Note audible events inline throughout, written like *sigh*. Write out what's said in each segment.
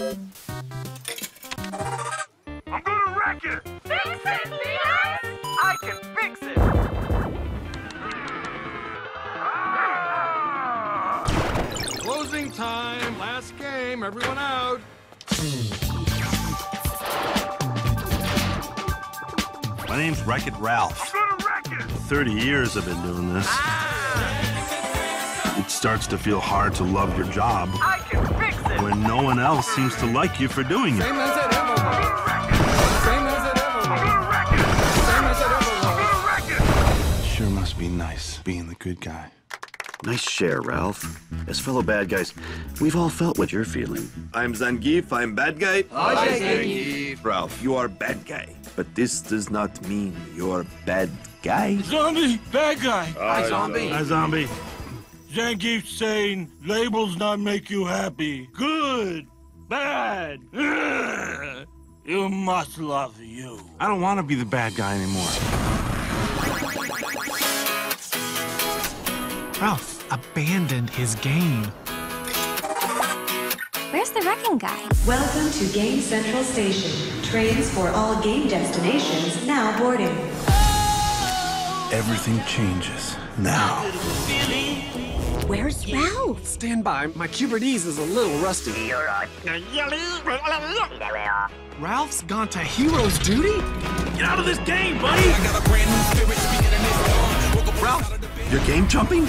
I'm gonna wreck it! Fix it, Leon! I can fix it! Ah! Closing time. Last game. Everyone out. My name's Wreck-It Ralph. I'm gonna wreck it! 30 years I've been doing this. It starts to feel hard to love your job I can fix it! When no one else seems to like you for doing it. It ever I'm was. gonna wreck it! Same as it ever I'm was. gonna wreck it! Same as it ever I'm was. gonna wreck it! Sure must be nice being the good guy. Nice share, Ralph. As fellow bad guys, we've all felt what you're feeling. I'm Zangief, I'm bad guy. I Zangief. Ralph, you are bad guy. But this does not mean you're bad guy. Zombie, bad guy. Hi, zombie. Hi, zombie. Zangief saying labels not make you happy. Good, bad. Ugh. *sighs* You must love you. I don't want to be the bad guy anymore. Ralph abandoned his game. Where's the wrecking guy? Welcome to Game Central Station. Trains for all game destinations now boarding. Everything changes now. Where's Ralph? Stand by, my Q*bertese is a little rusty. Ralph's gone to hero's duty? Get out of this game, buddy! Ralph, you're game jumping?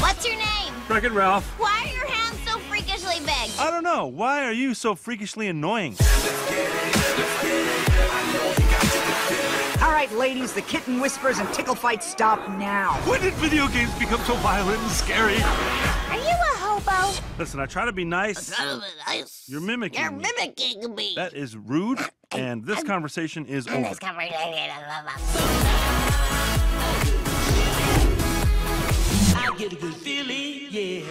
What's your name? Wreck-It Ralph. Why are your hands so freakishly big? I don't know. Why are you so freakishly annoying? All right, ladies, the kitten whispers and tickle fights stop now. When did video games become so violent and scary? Are you a hobo? Listen, I try to be nice. You're mimicking You're me. mimicking me. That is rude, and this conversation is And over. this conversation- I get a good feeling, yeah.